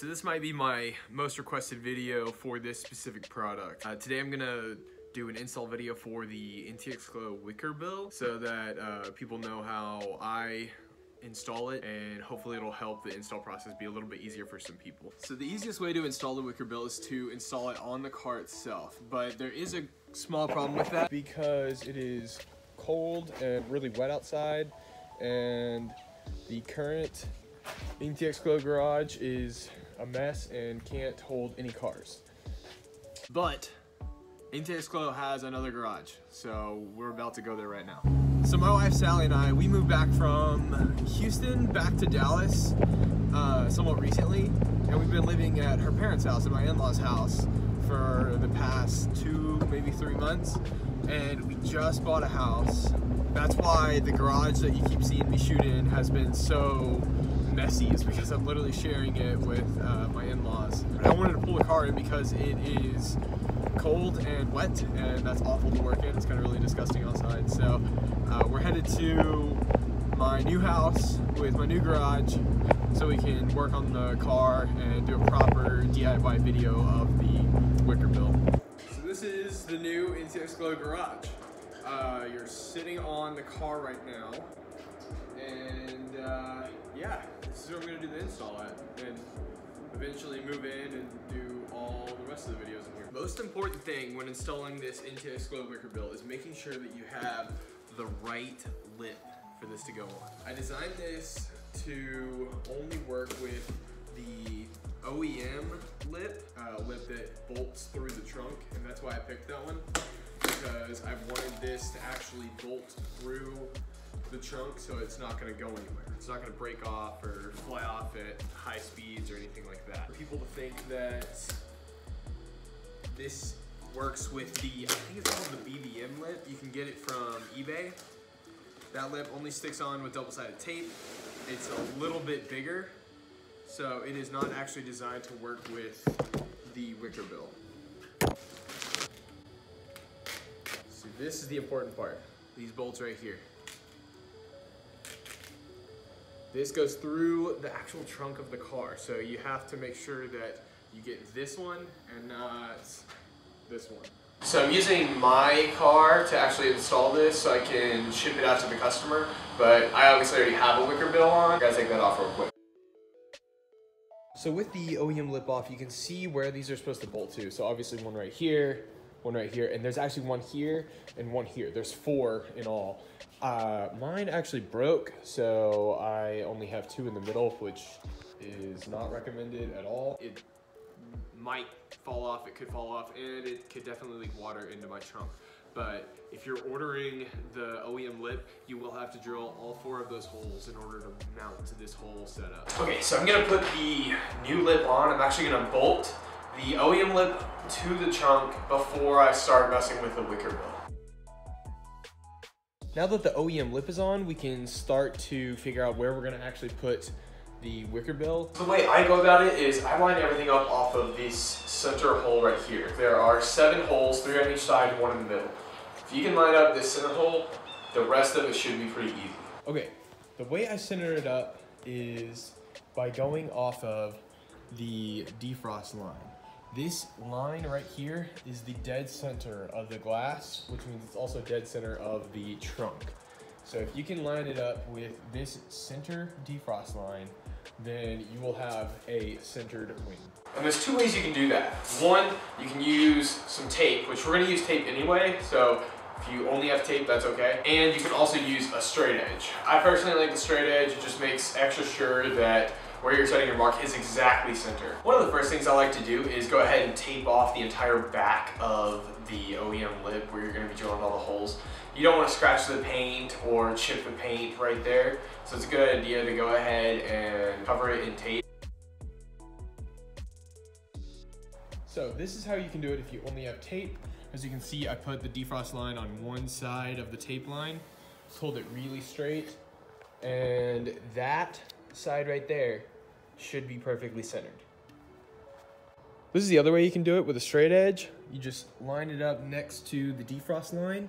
So this might be my most requested video for this specific product. Uh, today I'm gonna do an install video for the NTX Glow wicker bill so that uh, people know how I install it and hopefully it'll help the install process be a little bit easier for some people. So the easiest way to install the wicker bill is to install it on the car itself but there is a small problem with that because it is cold and really wet outside and the current NTX Glow garage is a mess and can't hold any cars. But NTX Glow has another garage, so we're about to go there right now. So my wife Sally and I, we moved back from Houston back to Dallas uh, somewhat recently, and we've been living at her parents' house, at my in-laws' house, for the past two, maybe three months, and we just bought a house. That's why the garage that you keep seeing me shoot in has been so messy is because I'm literally sharing it with uh, my in-laws. I wanted to pull the car in because it is cold and wet and that's awful to work in. It's kind of really disgusting outside. So uh, we're headed to my new house with my new garage so we can work on the car and do a proper DIY video of the wicker bill. So this is the new NTX Glow garage. Uh, you're sitting on the car right now and uh, yeah, this is where I'm gonna do the install at and eventually move in and do all the rest of the videos in here. Most important thing when installing this NTX Glow wicker bill is making sure that you have the right lip for this to go on. I designed this to only work with the OEM lip, uh, lip that bolts through the trunk, and that's why I picked that one because I wanted this to actually bolt through the trunk so it's not gonna go anywhere. It's not gonna break off or fly off at high speeds or anything like that. For people to think that this works with the, I think it's called the BBM lip. You can get it from eBay. That lip only sticks on with double-sided tape. It's a little bit bigger, so it is not actually designed to work with the wicker bill. So this is the important part. These bolts right here. This goes through the actual trunk of the car. So you have to make sure that you get this one and not this one. So I'm using my car to actually install this so I can ship it out to the customer, but I obviously already have a wicker bill on. I gotta take that off real quick. So with the OEM lip off, you can see where these are supposed to bolt to. So obviously one right here, one right here, and there's actually one here and one here. There's four in all. Uh, mine actually broke, so I only have two in the middle, which is not recommended at all. It might fall off, it could fall off, and it could definitely leak water into my trunk. But if you're ordering the OEM lip, you will have to drill all four of those holes in order to mount to this whole setup. Okay, so I'm gonna put the new lip on. I'm actually gonna bolt the OEM lip to the chunk before I start messing with the wicker bill. Now that the OEM lip is on, we can start to figure out where we're gonna actually put the wicker bill. The way I go about it is I line everything up off of this center hole right here. There are seven holes, three on each side, one in the middle. If you can line up this center hole, the rest of it should be pretty easy. Okay, the way I center it up is by going off of the defrost line. This line right here is the dead center of the glass, which means it's also dead center of the trunk. So if you can line it up with this center defrost line, then you will have a centered wing. And there's two ways you can do that. One, you can use some tape, which we're gonna use tape anyway, so if you only have tape, that's okay. And you can also use a straight edge. I personally like the straight edge, it just makes extra sure that where you're setting your mark is exactly center. One of the first things I like to do is go ahead and tape off the entire back of the OEM lip where you're gonna be drilling all the holes. You don't wanna scratch the paint or chip the paint right there. So it's a good idea to go ahead and cover it in tape. So this is how you can do it if you only have tape. As you can see, I put the defrost line on one side of the tape line, just hold it really straight, and that side right there should be perfectly centered. This is the other way you can do it with a straight edge. You just line it up next to the defrost line,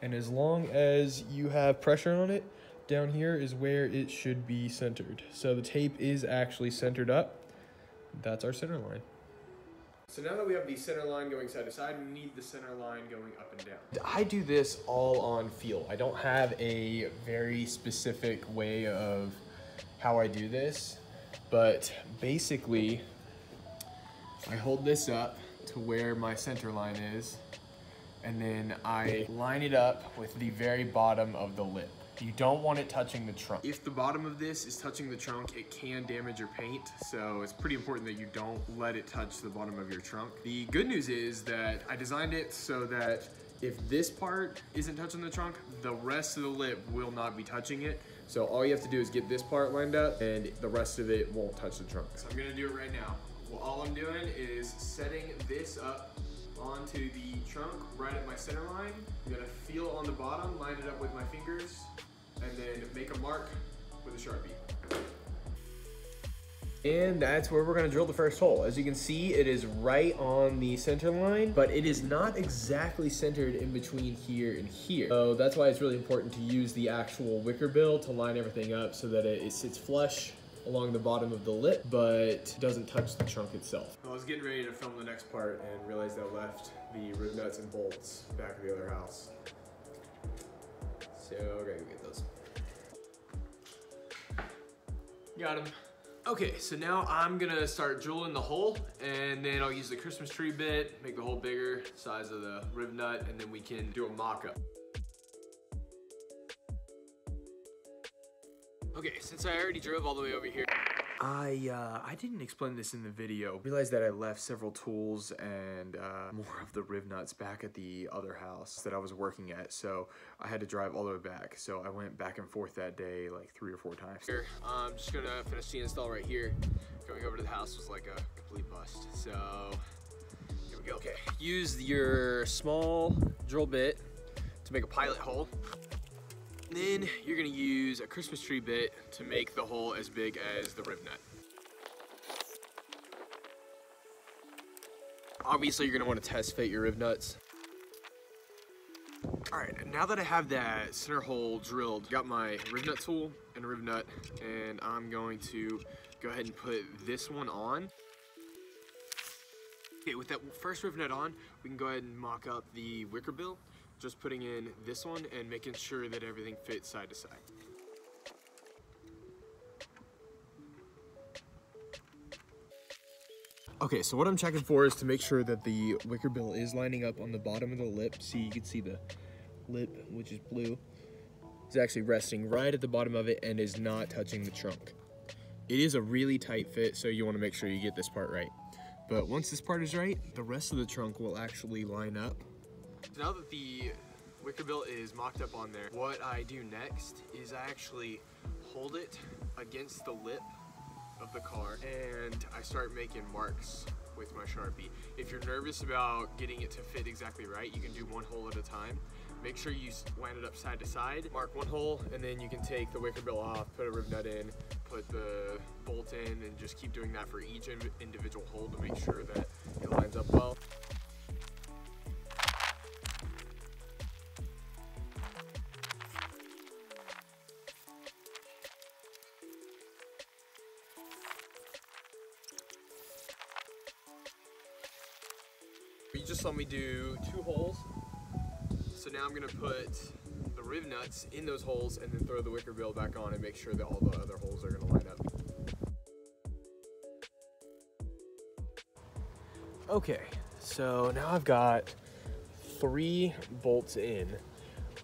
and as long as you have pressure on it, down here is where it should be centered. So the tape is actually centered up. that's our center line. So now that we have the center line going side to side, we need the center line going up and down. I do this all on feel. I don't have a very specific way of how I do this, but basically I hold this up to where my center line is, and then I line it up with the very bottom of the lip. You don't want it touching the trunk. If the bottom of this is touching the trunk, it can damage your paint. So it's pretty important that you don't let it touch the bottom of your trunk. The good news is that I designed it so that if this part isn't touching the trunk, the rest of the lip will not be touching it. So all you have to do is get this part lined up and the rest of it won't touch the trunk. So I'm gonna do it right now. Well, all I'm doing is setting this up onto the trunk right at my center line. I'm gonna feel on the bottom, line it up with my fingers, and then make a mark with a Sharpie. And that's where we're gonna drill the first hole. As you can see, it is right on the center line, but it is not exactly centered in between here and here. So that's why it's really important to use the actual wicker bill to line everything up so that it, it sits flush along the bottom of the lip, but doesn't touch the trunk itself. I was getting ready to film the next part and realized I left the riv nuts and bolts back at the other house. So we're gonna go get those. Got him. Okay, so now I'm gonna start drilling the hole and then I'll use the Christmas tree bit, make the hole bigger, size of the riv nut, and then we can do a mock-up. Okay, since I already drove all the way over here, I uh, I didn't explain this in the video. Realized that I left several tools and uh, more of the riv nuts back at the other house that I was working at, so I had to drive all the way back. So I went back and forth that day like three or four times. Here, I'm just gonna finish the install right here. Going over to the house was like a complete bust. So here we go. Okay, use your small drill bit to make a pilot hole. Then you're gonna use a Christmas tree bit to make the hole as big as the riv nut. Obviously, you're gonna wanna test fit your riv nuts. All right, now that I have that center hole drilled, got my riv nut tool and riv nut, and I'm going to go ahead and put this one on. Okay, with that first riv nut on, we can go ahead and mock up the wicker bill just putting in this one and making sure that everything fits side to side. Okay, so what I'm checking for is to make sure that the wicker bill is lining up on the bottom of the lip. See, you can see the lip, which is blue, is actually resting right at the bottom of it and is not touching the trunk. It is a really tight fit, so you wanna make sure you get this part right. But once this part is right, the rest of the trunk will actually line up now that the wicker bill is mocked up on there, what I do next is I actually hold it against the lip of the car and I start making marks with my Sharpie. If you're nervous about getting it to fit exactly right, you can do one hole at a time. Make sure you line it up side to side, mark one hole, and then you can take the wicker bill off, put a riv nut in, put the bolt in, and just keep doing that for each individual hole to make sure that it lines up well. Just saw me do two holes. So now I'm gonna put the riv nuts in those holes and then throw the wicker bill back on and make sure that all the other holes are gonna line up. Okay, so now I've got three bolts in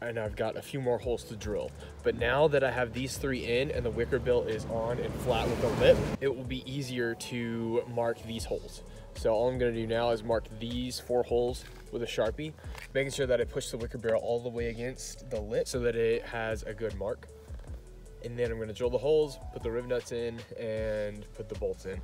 and I've got a few more holes to drill. But now that I have these three in and the wicker bill is on and flat with the lip, it will be easier to mark these holes. So all I'm gonna do now is mark these four holes with a Sharpie, making sure that I push the wicker barrel all the way against the lip so that it has a good mark. And then I'm gonna drill the holes, put the riv nuts in, and put the bolts in.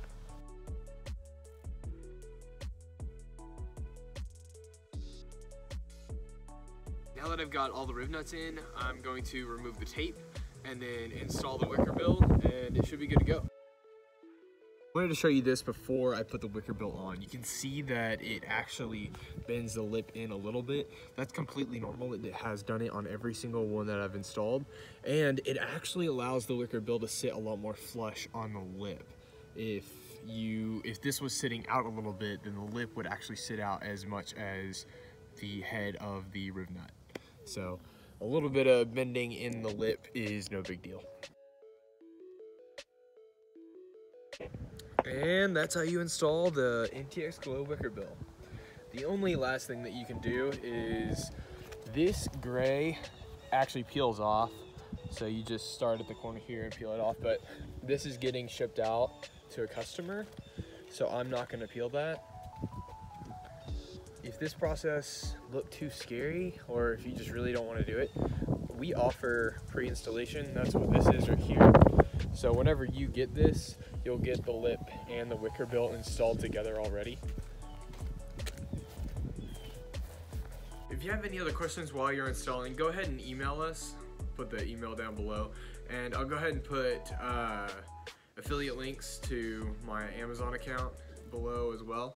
Now that I've got all the riv nuts in, I'm going to remove the tape and then install the wicker bill and it should be good to go. I wanted to show you this before I put the wicker bill on. You can see that it actually bends the lip in a little bit. That's completely normal. It has done it on every single one that I've installed. And it actually allows the wicker bill to sit a lot more flush on the lip. If you, if this was sitting out a little bit, then the lip would actually sit out as much as the head of the riv nut. So a little bit of bending in the lip is no big deal. And that's how you install the NTX Glow Wicker Bill. The only last thing that you can do is this gray actually peels off. So you just start at the corner here and peel it off, but this is getting shipped out to a customer. So I'm not gonna peel that. If this process looked too scary, or if you just really don't wanna do it, we offer pre-installation. That's what this is right here. So whenever you get this, you'll get the lip and the wicker bill installed together already. If you have any other questions while you're installing, go ahead and email us. Put the email down below. And I'll go ahead and put uh, affiliate links to my Amazon account below as well.